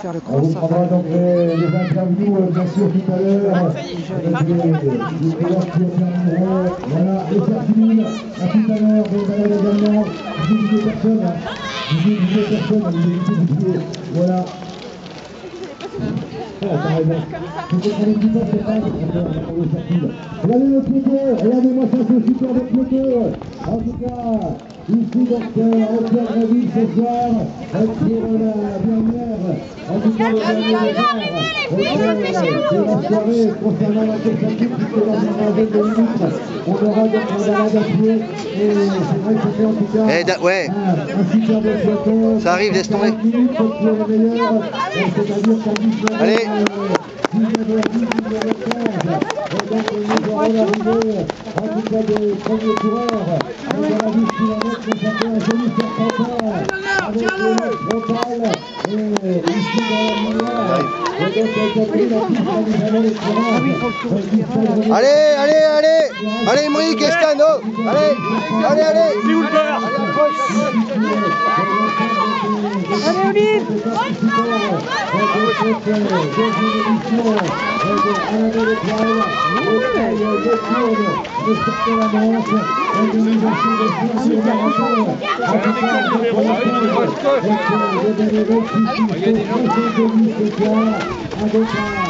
faire le On prendra donc les, les interviews, euh, bien sûr, tout à l'heure. Ah, Avec les, les joueurs qui termineront. Voilà, et ça finit. À tout à l'heure, également. Hein. Vous évitez pied. Voilà. Petits c'est pas pour le sortir. Regardez le piéton, regardez-moi ça, c'est super de. En tout cas, ici donc euh, au Pierre Gréville ce soir, euh, pour la dernière, Eh, ouais. Ça arrive, laisse tomber. 40 minutes pour le meilleur, c'est-à-dire qu'à 19 Allez. Allez, allez, allez Allez, Emric, Escano Allez, allez, allez Allez, Olive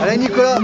Allez Nicolas